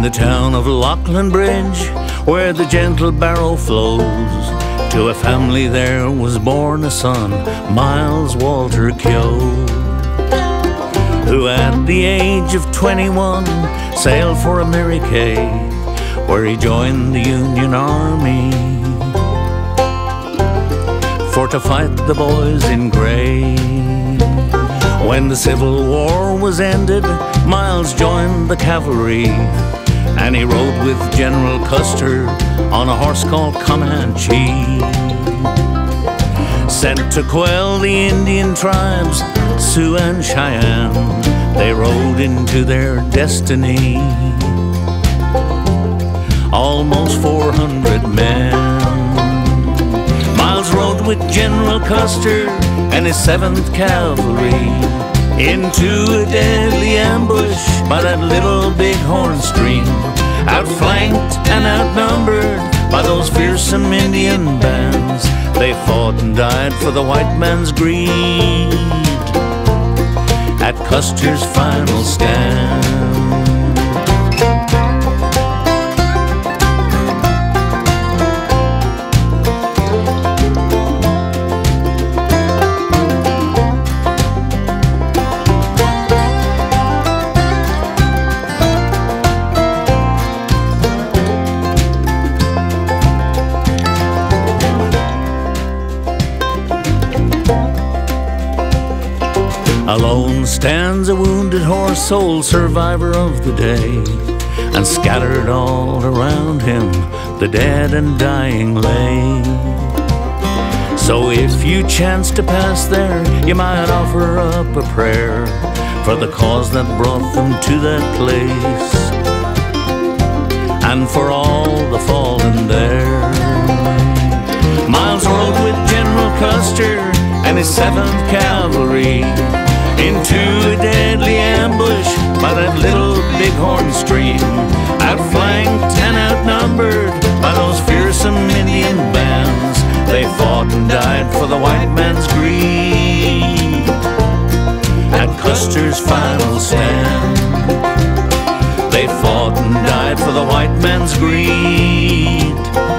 In the town of Leighlinbridge, where the gentle Barrow flows, to a family there was born a son, Myles Walter Keogh, who at the age of 21 sailed for America, where he joined the Union Army. For to fight the boys in grey. When the Civil War was ended, Myles joined the cavalry and he rode with General Custer on a horse called Comanche. Sent to quell the Indian tribes, Sioux and Cheyenne, they rode into their destiny. Almost 400 men. Myles rode with General Custer and his 7th Cavalry into a deadly ambush by that little bighorn stream. Outflanked and outnumbered by those fearsome Indian bands, they fought and died for the white man's greed at Custer's final stand. Alone stands a wounded horse, sole survivor of the day. And scattered all around him, the dead and dying lay. So if you chance to pass there, you might offer up a prayer for the cause that brought them to that place. And for all the fallen there. Myles rode with General Custer and his 7th Cavalry into a deadly ambush by that little bighorn stream. Outflanked and outnumbered by those fearsome Indian bands, they fought and died for the white man's greed. At Custer's final stand, they fought and died for the white man's greed.